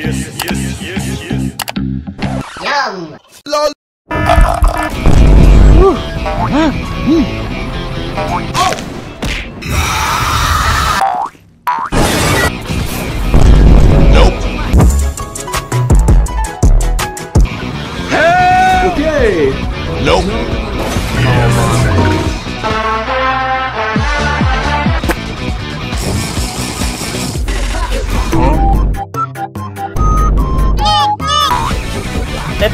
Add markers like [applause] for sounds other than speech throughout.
yes, yes, yes, yes. Yum! LOL. [laughs] Nope. Hmm. Oh.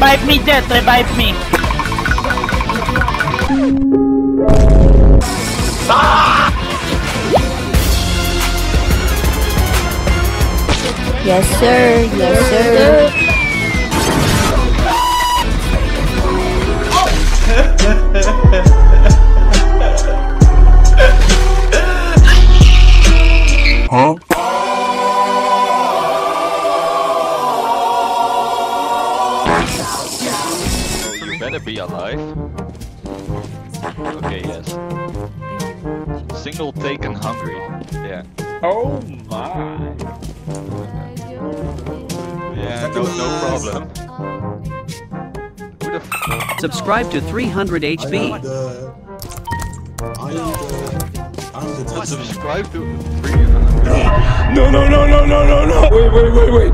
Revive me, Jet! Revive me! Yes, sir. Yes, sir. Huh? [laughs] Oh, you be alive. Okay, yes. Single taken hungry. Yeah. Oh my. Yeah, no, no problem. Who the f- Subscribe to 300 I am HB. the. I am the. I'm the subscribe to 300? No, no, no, no, no, no, no. Wait, wait, wait, wait.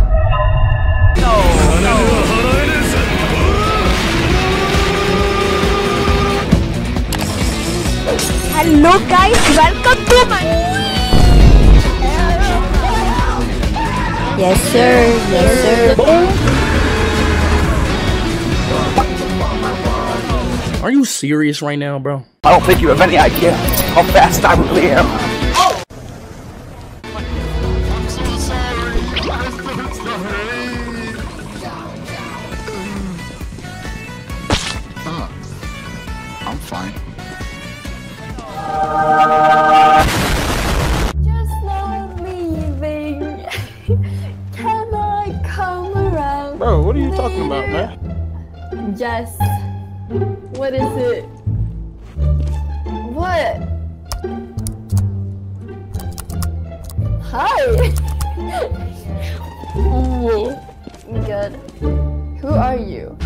Hello, guys. Welcome to my. Yes, sir. Yes, sir. Are you serious right now, bro? I don't think you have any idea how fast I really am. I'm so sorry. I'm fine. Just not leaving. [laughs] Can I come around? Bro, what are you talking about, man? Yes. What is it? What? Hi. [laughs] Ooh. Good. Who are you?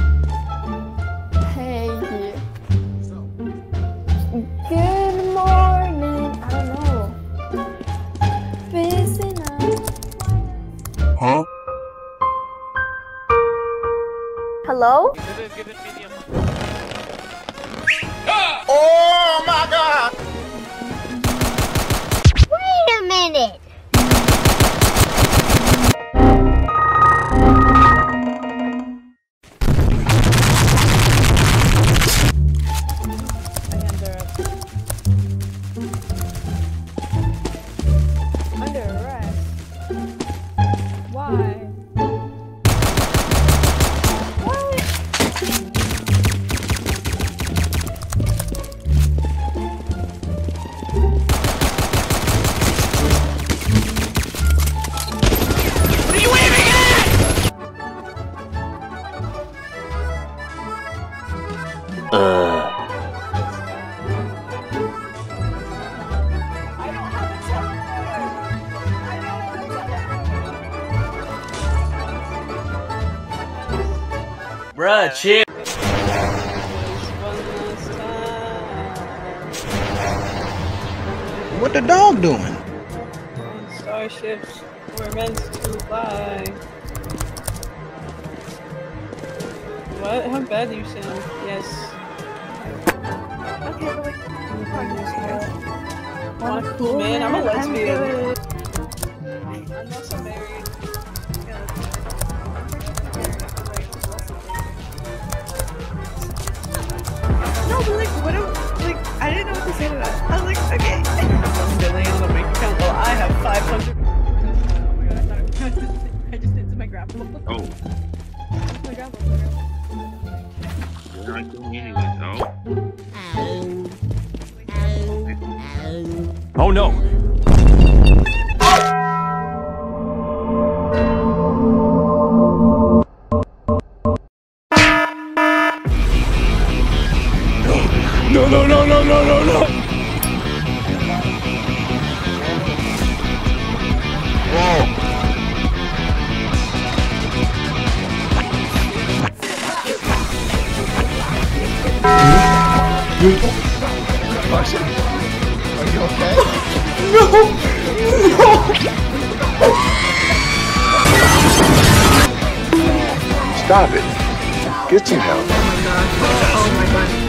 Hello? Oh Bruh, chill! What the dog doing? Starships were meant to fly. What? How bad do you sound? Yes. Okay, but like, I'm a cool man. I'm a lesbian. Oh. Oh. No, Get some help. Oh my god. Oh Come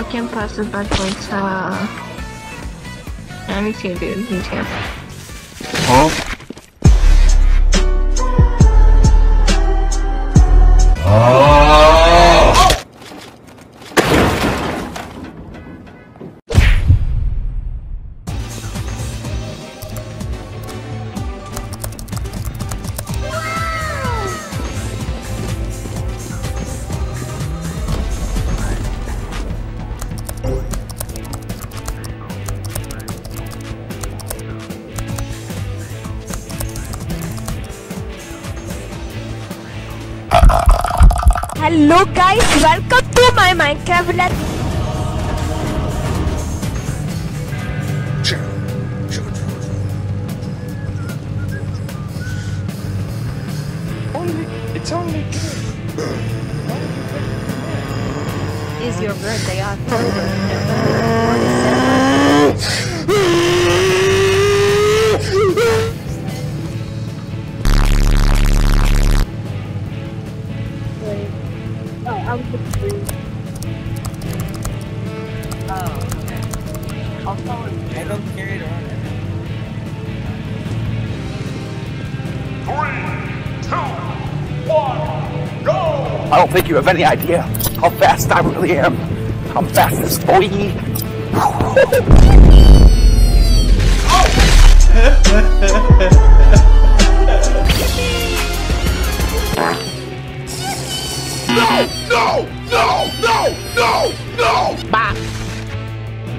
I can't pass the bad points. Uh, yeah, me too, dude. Me too. Huh? Hello guys, welcome to my Minecraft Let's It's only Is your birthday October [laughs] I don't carry it around. I don't think you have any idea how fast I really am. I'm fastest, boy.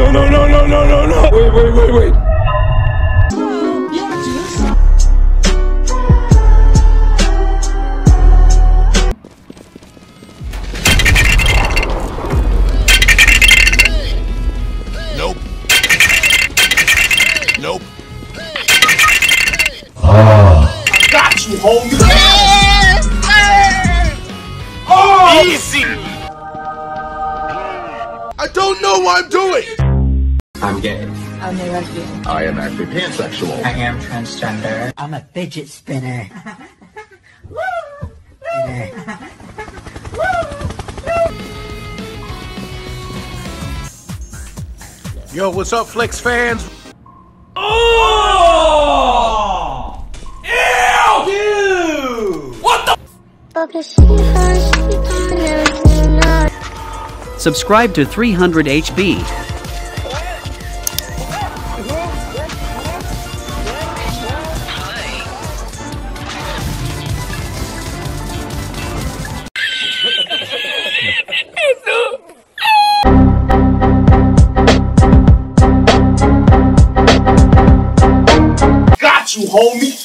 No, no, no, no, no, no, no! Wait, wait, wait, wait! Nope. Nope. Easy! I don't know what I'm doing! I'm gay. I'm a lesbian. I am actually pansexual. I am transgender. I'm a fidget spinner. [laughs] Yo, what's up, Flex fans? Oh! Ew! Dude! What the? Subscribe to 300 HB. you, homie.